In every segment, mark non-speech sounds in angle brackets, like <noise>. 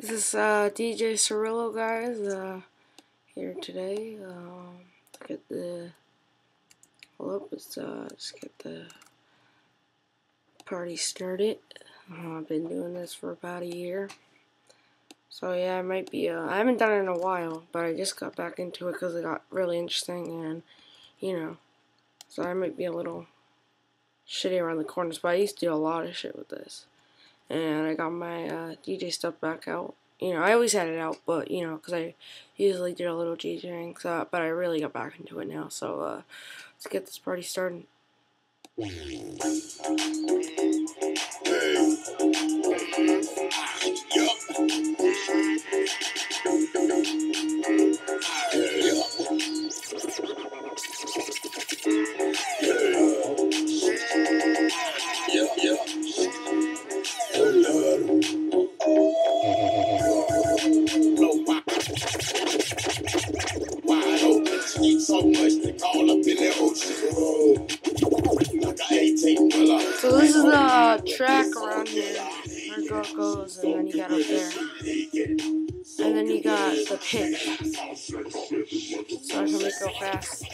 This is uh, DJ Cirillo, guys. Uh, here today. Um, get the. Hold up, let's uh, let's get the party started. Uh, I've been doing this for about a year. So yeah, I might be. Uh, I haven't done it in a while, but I just got back into it because it got really interesting, and you know, so I might be a little shitty around the corners. But I used to do a lot of shit with this and I got my uh, DJ stuff back out. You know, I always had it out, but you know, because I usually did a little DJing, so, but I really got back into it now. So uh, let's get this party started. is the track around here where the girl goes, and then you got up there, and then you got the pitch, so I can make go fast.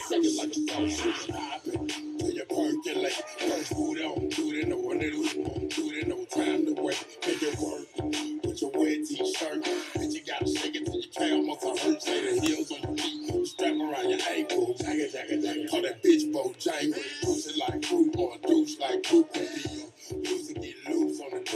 Call that bitch Bojangles, push like fruit.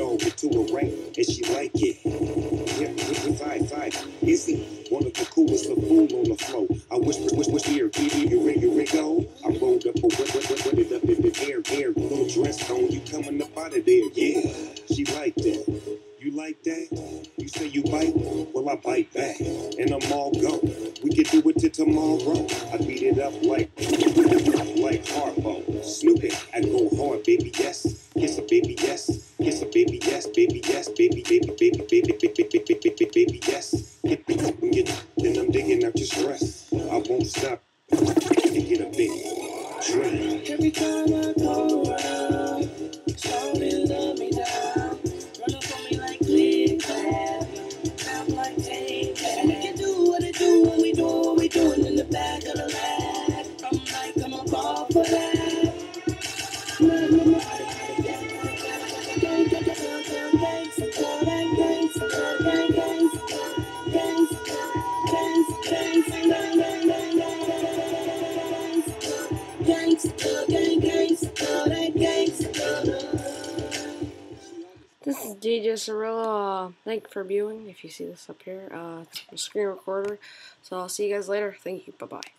dog, get to a rank, and she like it. Is he one of the coolest, the fool on the floor? I wish, whisper, whisper, here, here, here, here, here, go. I rolled up, what, what it up in the air, air, little dress on, you coming up out of there, yeah. She like that. You like that? You say you bite? Well, I bite back, and I'm all go. We can do it till tomorrow. I beat it up like, <laughs> like Harpo. Snoop it, I go hard, baby, yes. just rest. I won't stop This is DJ Cirillo. Uh, thank you for viewing. If you see this up here, uh, it's a screen recorder. So I'll see you guys later. Thank you. Bye bye.